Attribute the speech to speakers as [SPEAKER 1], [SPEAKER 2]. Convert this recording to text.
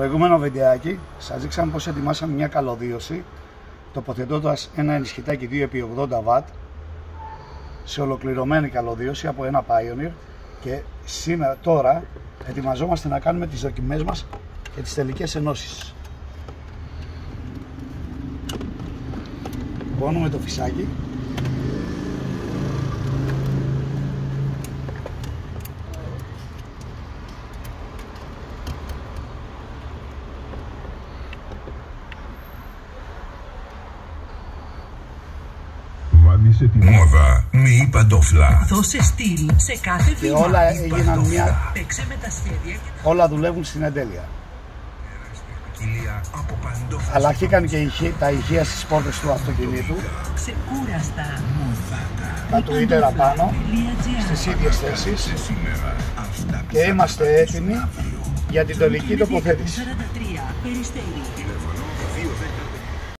[SPEAKER 1] προηγούμενο βιντεάκι σας δείξαμε πως ετοιμάσαμε μια καλωδίωση τοποθετώντας ένα ενισχυτάκι 2x80W σε ολοκληρωμένη καλωδίωση από ένα Pioneer και σήμερα τώρα ετοιμαζόμαστε να κάνουμε τις δοκιμές μας και τις τελικές ενώσεις. Πόνουμε το φυσάκι
[SPEAKER 2] Βάνισε τη μόδα με παντόφλα.
[SPEAKER 3] Δώσε στυλ σε κάθε
[SPEAKER 1] και
[SPEAKER 3] βήμα.
[SPEAKER 1] όλα έγιναν μια...
[SPEAKER 3] Παίξε με τα σχέδια και
[SPEAKER 1] όλα δουλεύουν στην εντέλεια.
[SPEAKER 2] Ποικιλία από παντόφλα.
[SPEAKER 1] Αλλάχηκαν και ηχεία- τα ηχεία στις πόρτες του αυτοκινήτου,
[SPEAKER 3] ξεκούραστα.
[SPEAKER 1] τα Twitter απάνω,
[SPEAKER 3] .gr.
[SPEAKER 1] στις ίδιες θέσεις
[SPEAKER 2] Σήμερα αυτά
[SPEAKER 1] και είμαστε έτοιμοι για την τελική τοποθέτηση.
[SPEAKER 3] 43 Περιστέρι.